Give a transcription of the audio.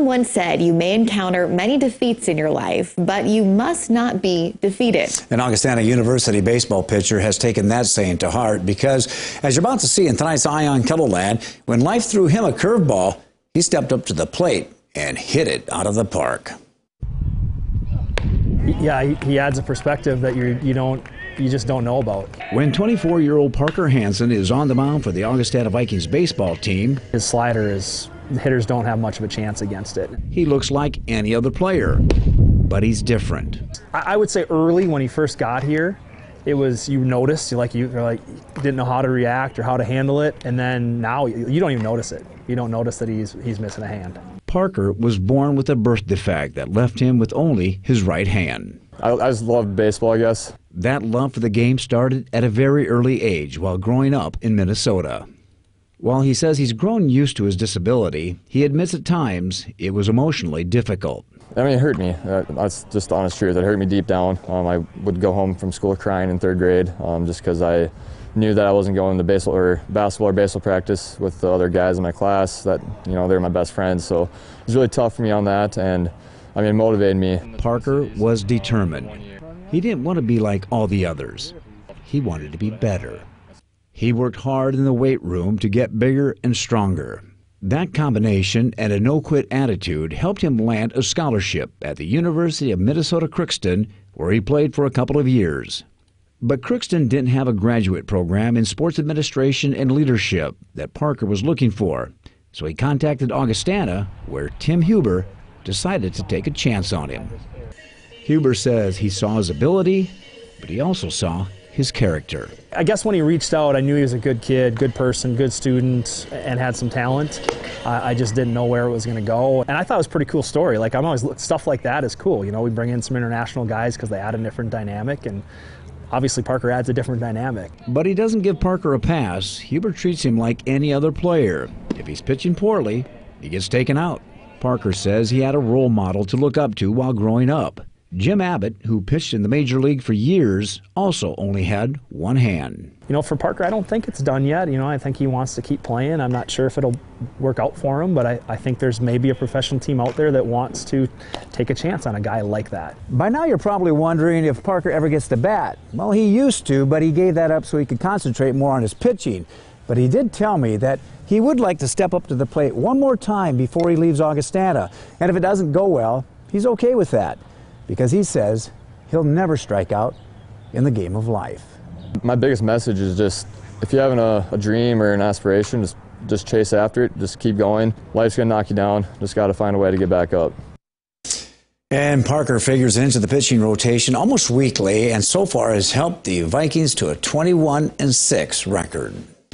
once said, you may encounter many defeats in your life, but you must not be defeated. An Augustana University baseball pitcher has taken that saying to heart because, as you're about to see in tonight's Eye on KELOLAND, when life threw him a curveball, he stepped up to the plate and hit it out of the park. Yeah, he adds a perspective that you you don't you just don't know about. When 24-year-old Parker Hansen is on the mound for the Augustana Vikings baseball team, his slider is hitters don't have much of a chance against it. He looks like any other player, but he's different. I would say early when he first got here, it was you noticed you like you like didn't know how to react or how to handle it, and then now you don't even notice it. You don't notice that he's he's missing a hand. Parker was born with a birth defect that left him with only his right hand. I, I just loved baseball, I guess. That love for the game started at a very early age while growing up in Minnesota. While he says he's grown used to his disability, he admits at times it was emotionally difficult. I mean, it hurt me. Uh, that's just the honest truth. It hurt me deep down. Um, I would go home from school crying in third grade um, just because I knew that I wasn't going to baseball or basketball or baseball practice with the other guys in my class. That you know they're my best friends, so it was really tough for me on that, and I mean, it motivated me. Parker was determined. He didn't want to be like all the others. He wanted to be better. He worked hard in the weight room to get bigger and stronger. That combination and a no quit attitude helped him land a scholarship at the University of Minnesota Crookston, where he played for a couple of years. But Crookston didn't have a graduate program in sports administration and leadership that Parker was looking for. So he contacted Augustana, where Tim Huber decided to take a chance on him. Huber says he saw his ability, but he also saw his character. I guess when he reached out, I knew he was a good kid, good person, good student, and had some talent. I just didn't know where it was going to go. And I thought it was a pretty cool story. Like, I'm always, stuff like that is cool. You know, we bring in some international guys because they add a different dynamic. And obviously Parker adds a different dynamic. But he doesn't give Parker a pass. Huber treats him like any other player. If he's pitching poorly, he gets taken out. Parker says he had a role model to look up to while growing up. Jim Abbott, who pitched in the major league for years, also only had one hand. You know, for Parker, I don't think it's done yet. You know, I think he wants to keep playing. I'm not sure if it'll work out for him, but I, I think there's maybe a professional team out there that wants to take a chance on a guy like that. By now, you're probably wondering if Parker ever gets to bat. Well, he used to, but he gave that up so he could concentrate more on his pitching. But he did tell me that he would like to step up to the plate one more time before he leaves Augustana. And if it doesn't go well, he's okay with that because he says he'll never strike out in the game of life. My biggest message is just if you're having a, a dream or an aspiration, just just chase after it. Just keep going. Life's gonna knock you down. Just got to find a way to get back up. And Parker figures into the pitching rotation almost weekly, and so far has helped the Vikings to a 21 and 6 record.